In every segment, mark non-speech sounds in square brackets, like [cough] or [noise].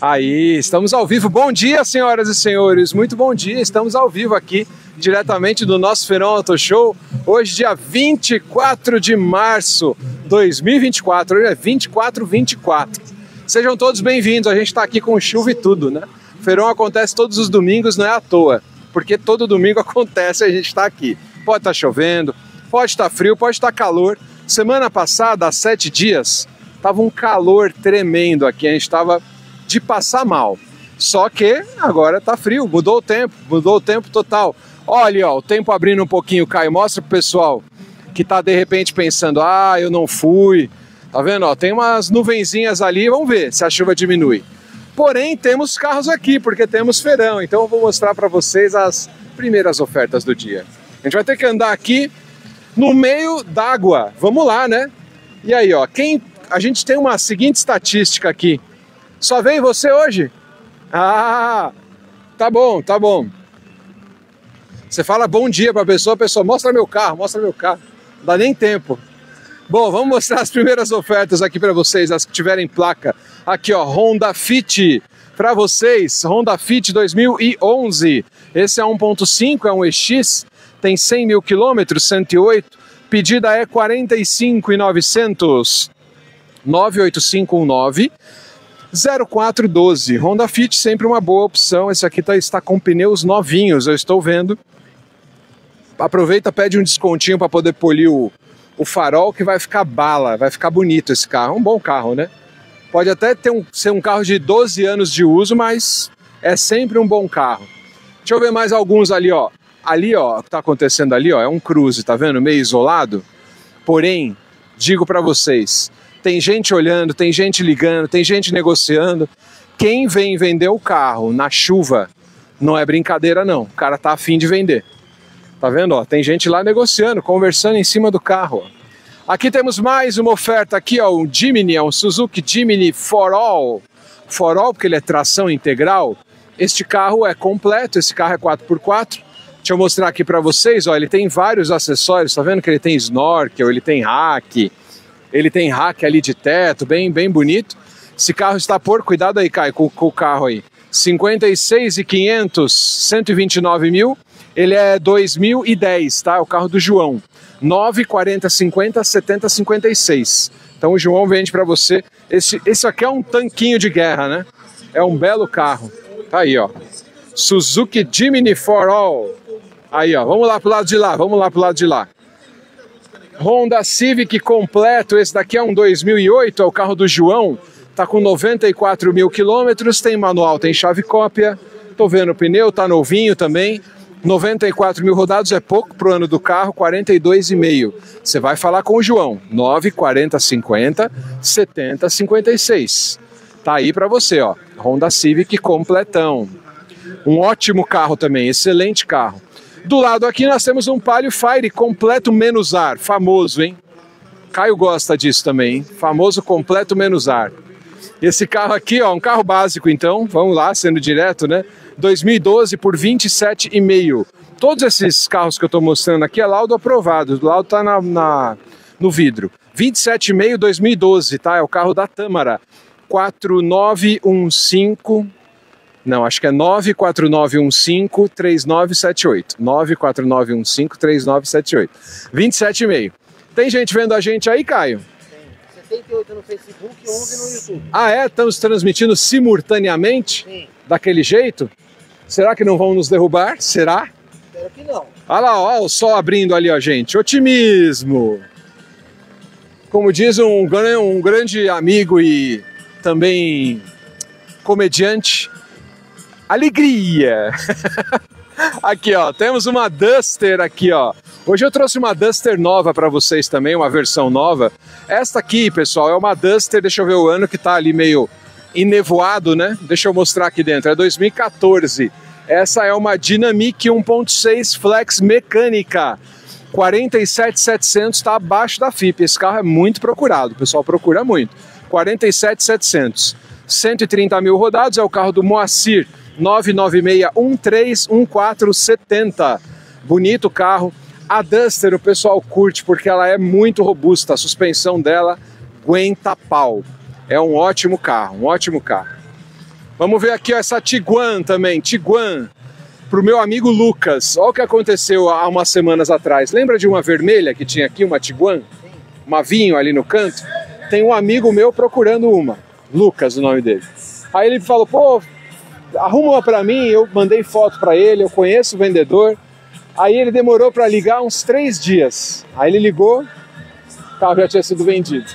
Aí, estamos ao vivo. Bom dia, senhoras e senhores. Muito bom dia. Estamos ao vivo aqui, diretamente do nosso Feirão Auto Show. Hoje, dia 24 de março de 2024. Hoje é 24, 24. Sejam todos bem-vindos. A gente está aqui com chuva e tudo, né? O feirão acontece todos os domingos, não é à toa. Porque todo domingo [laughs] acontece a gente está aqui. Pode estar tá chovendo, pode estar tá frio, pode estar tá calor. Semana passada, há sete dias, tava um calor tremendo aqui. A gente estava de passar mal. Só que agora tá frio, mudou o tempo, mudou o tempo total. Olha, ó, o tempo abrindo um pouquinho, Caio, mostra pro pessoal que tá de repente pensando: "Ah, eu não fui". Tá vendo, ó? Tem umas nuvenzinhas ali, vamos ver se a chuva diminui. Porém, temos carros aqui, porque temos feirão. Então eu vou mostrar para vocês as primeiras ofertas do dia. A gente vai ter que andar aqui no meio d'água. Vamos lá, né? E aí, ó, quem a gente tem uma seguinte estatística aqui. Só vem você hoje? Ah, tá bom, tá bom. Você fala bom dia para a pessoa, a pessoa mostra meu carro, mostra meu carro. Não dá nem tempo. Bom, vamos mostrar as primeiras ofertas aqui para vocês, as que tiverem placa. Aqui, ó, Honda Fit para vocês, Honda Fit 2011. Esse é 1.5, é um EX, tem 100 mil quilômetros, 108. Pedida é 45,900. 98519 0412. Honda Fit sempre uma boa opção. Esse aqui tá, está com pneus novinhos, eu estou vendo. Aproveita, pede um descontinho para poder polir o, o farol que vai ficar bala, vai ficar bonito esse carro. Um bom carro, né? Pode até ter um, ser um carro de 12 anos de uso, mas é sempre um bom carro. Deixa eu ver mais alguns ali, ó. Ali, ó, o que está acontecendo ali, ó, é um cruze, tá vendo? Meio isolado. Porém, digo para vocês, tem gente olhando, tem gente ligando, tem gente negociando. Quem vem vender o carro na chuva não é brincadeira não. O cara tá afim de vender. Tá vendo? Ó, tem gente lá negociando, conversando em cima do carro. Aqui temos mais uma oferta aqui, ó, um Jimny, é um Suzuki Jimny For All. For All porque ele é tração integral. Este carro é completo, esse carro é 4x4. Deixa eu mostrar aqui para vocês, ó, ele tem vários acessórios, tá vendo que ele tem snorkel, ele tem rack, ele tem rack ali de teto, bem, bem bonito. Esse carro está por, cuidado aí, Caio, com, com o carro aí. 56,500, 129 mil. Ele é 2010, tá? É o carro do João. 9, 40, 50, 70, 56. Então o João vende para você. Esse, esse aqui é um tanquinho de guerra, né? É um belo carro. Tá aí, ó. Suzuki Jimny for All. Aí, ó. Vamos lá pro lado de lá, vamos lá pro lado de lá. Honda Civic completo, esse daqui é um 2008, é o carro do João, tá com 94 mil quilômetros, tem manual, tem chave cópia, tô vendo o pneu, tá novinho também, 94 mil rodados é pouco pro ano do carro, 42,5. Você vai falar com o João, 9, 40, 50, 70, 56. Tá aí para você, ó, Honda Civic completão. Um ótimo carro também, excelente carro. Do lado aqui nós temos um Palio Fire completo menos ar, famoso, hein? Caio gosta disso também, hein? famoso completo menos ar. Esse carro aqui, ó, um carro básico então, vamos lá, sendo direto, né? 2012 por 27,5. Todos esses carros que eu estou mostrando aqui é laudo aprovado, o laudo está na, na, no vidro. 27,5 2012, tá? É o carro da Tâmara. 4915 não, acho que é 94915-3978. 94915-3978. 27,5. Tem gente vendo a gente aí, Caio? Tem. 78 no Facebook e 11 no YouTube. Ah, é? Estamos transmitindo simultaneamente? Sim. Daquele jeito? Será que não vão nos derrubar? Será? Espero que não. Olha lá, ó, o sol abrindo ali, ó, gente. Otimismo! Como diz um, um grande amigo e também comediante, alegria. [laughs] aqui, ó, temos uma Duster aqui, ó. Hoje eu trouxe uma Duster nova para vocês também, uma versão nova. Esta aqui, pessoal, é uma Duster, deixa eu ver o ano que tá ali meio enevoado, né? Deixa eu mostrar aqui dentro, é 2014. Essa é uma Dynamic 1.6 Flex mecânica. 47,700 está abaixo da FIP. Esse carro é muito procurado, o pessoal procura muito. 47,700. 130 mil rodados, é o carro do Moacir. 996131470. Bonito carro. A Duster o pessoal curte porque ela é muito robusta, a suspensão dela aguenta pau. É um ótimo carro, um ótimo carro. Vamos ver aqui ó, essa Tiguan também, Tiguan, para o meu amigo Lucas. Olha o que aconteceu há umas semanas atrás. Lembra de uma vermelha que tinha aqui, uma Tiguan? Uma vinho ali no canto? Tem um amigo meu procurando uma, Lucas o nome dele. Aí ele falou, pô, arruma uma para mim, eu mandei foto para ele, eu conheço o vendedor. Aí ele demorou para ligar uns três dias. Aí ele ligou, o carro já tinha sido vendido.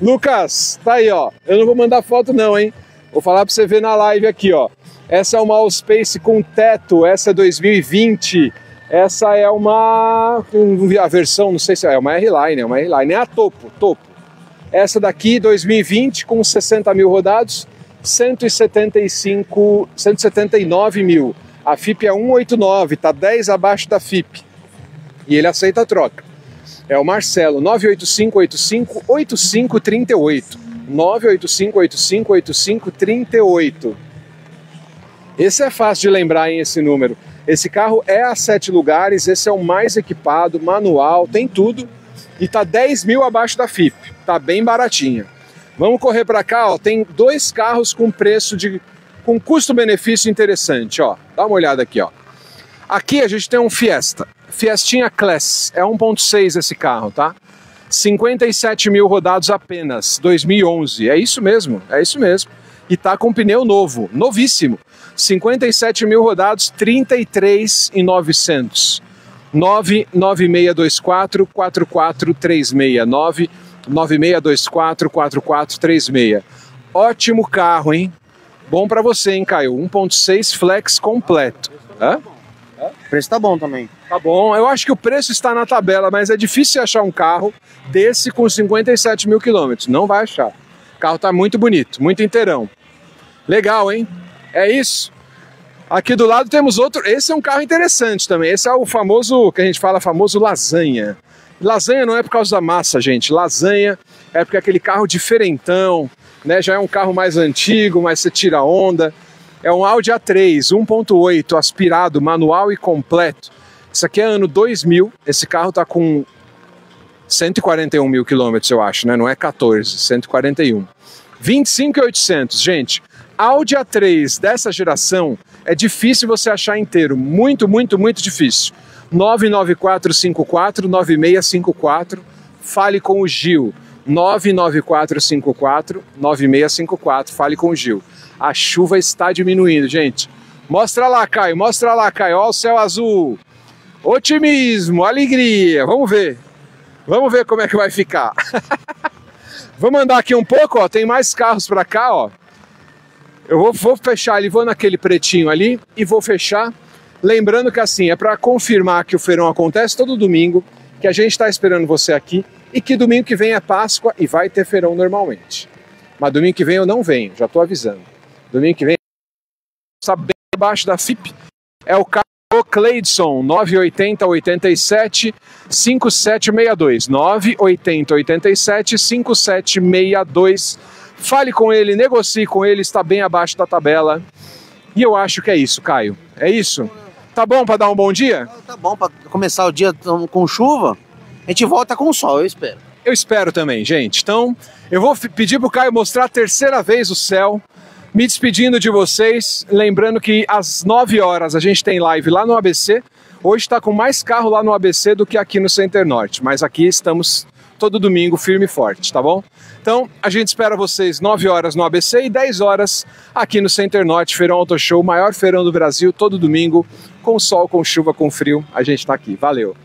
Lucas, tá aí, ó. Eu não vou mandar foto não, hein? Vou falar para você ver na live aqui, ó. Essa é uma Allspace com teto, essa é 2020. Essa é uma a versão, não sei se é, é uma R-Line, é uma R-Line, é a topo, topo. Essa daqui 2020 com 60 mil rodados, 175, 179 mil. A FIP é 189, tá 10 abaixo da FIP. E ele aceita a troca. É o Marcelo, 98585 8538. 985858538. Esse é fácil de lembrar, hein, esse número. Esse carro é a sete lugares, esse é o mais equipado, manual, tem tudo. E tá 10 mil abaixo da FIP, tá bem baratinha. Vamos correr para cá, ó, tem dois carros com preço de com custo-benefício interessante, ó. Dá uma olhada aqui, ó. Aqui a gente tem um Fiesta, Fiestinha Class, é 1.6 esse carro, tá? 57 mil rodados apenas, 2011. É isso mesmo, é isso mesmo. E tá com pneu novo, novíssimo. 57 mil rodados, 33,900. 99624 4436. 99624 4436. Ótimo carro, hein? Bom para você, hein, Caio? 1.6 flex completo. Hã? O preço tá bom também. Tá bom, eu acho que o preço está na tabela, mas é difícil achar um carro desse com 57 mil quilômetros. Não vai achar. O carro tá muito bonito, muito inteirão. Legal, hein? É isso. Aqui do lado temos outro. Esse é um carro interessante também. Esse é o famoso, que a gente fala, famoso lasanha. Lasanha não é por causa da massa, gente. Lasanha é porque é aquele carro diferentão, né? Já é um carro mais antigo, mas você tira onda. É um Audi A3 1.8 aspirado, manual e completo. Isso aqui é ano 2000. Esse carro está com 141 mil quilômetros, eu acho, né? Não é 14, 141. 25,800. Gente, Audi A3 dessa geração é difícil você achar inteiro. Muito, muito, muito difícil. 99454 9654. Fale com o Gil. 99454 9654. Fale com o Gil. A chuva está diminuindo, gente. Mostra lá, Caio. Mostra lá, Caio. Olha o céu azul. Otimismo, alegria. Vamos ver. Vamos ver como é que vai ficar. [laughs] Vamos andar aqui um pouco, ó. Tem mais carros para cá, ó. Eu vou, vou fechar ali, vou naquele pretinho ali e vou fechar. Lembrando que assim, é para confirmar que o feirão acontece todo domingo, que a gente está esperando você aqui e que domingo que vem é Páscoa e vai ter feirão normalmente. Mas domingo que vem eu não venho, já estou avisando. Domingo que vem está bem abaixo da FIP. É o carro Cleidson 980 87 5762 980 87 5762 Fale com ele, negocie com ele, está bem abaixo da tabela. E eu acho que é isso, Caio. É isso? Tá bom para dar um bom dia? Tá bom para começar o dia com chuva. A gente volta com sol, eu espero. Eu espero também, gente. Então, eu vou pedir pro Caio mostrar a terceira vez o céu. Me despedindo de vocês, lembrando que às 9 horas a gente tem live lá no ABC. Hoje está com mais carro lá no ABC do que aqui no Center Norte, mas aqui estamos todo domingo firme e forte, tá bom? Então, a gente espera vocês 9 horas no ABC e 10 horas aqui no Center Norte, Feirão Auto Show, maior feirão do Brasil, todo domingo, com sol, com chuva, com frio, a gente está aqui. Valeu!